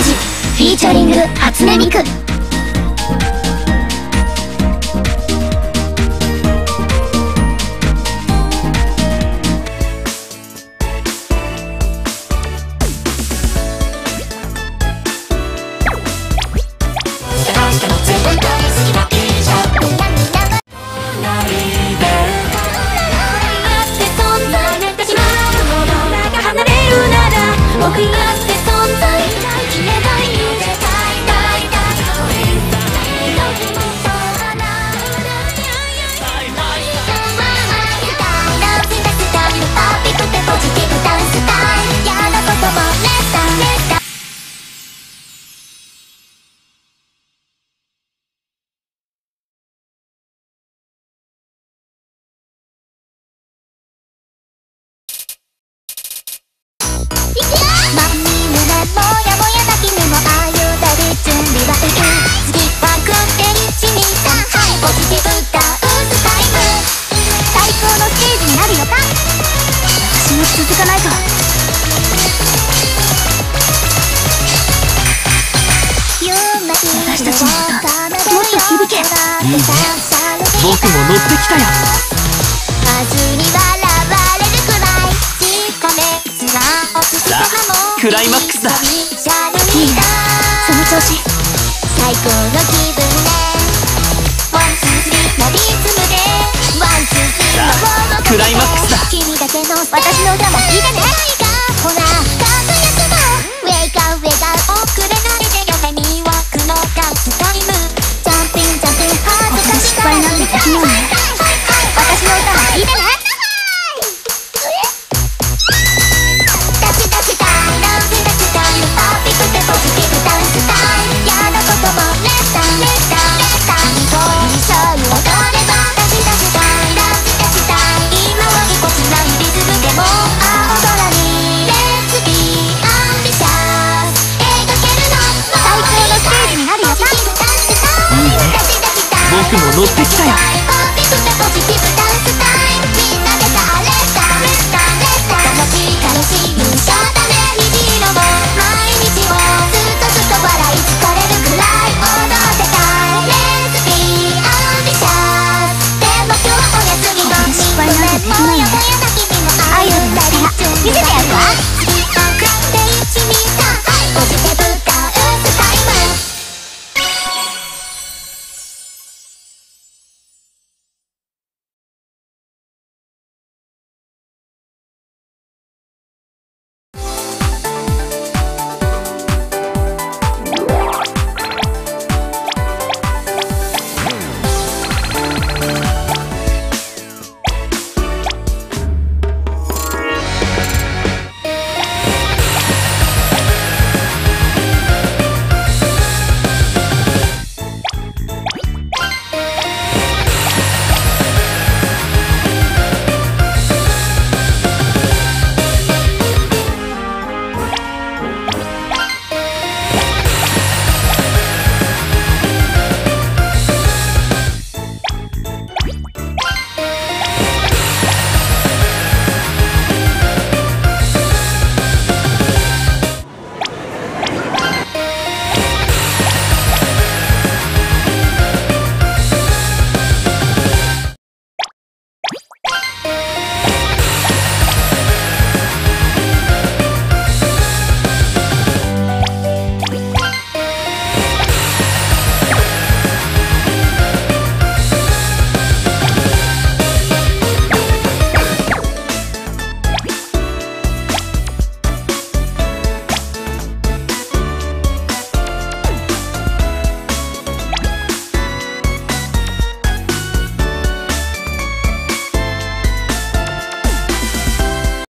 ージフィーチャリング初音ミク僕がいいね僕も乗ってきたよクライマックスだ。いいねその調子。最高の気分ね one two three リズムで。 one two three のクライマックスだ。君だけの私の歌も聴いてね。クも乗ってきたよ。楽しい楽しい勇者だね虹色も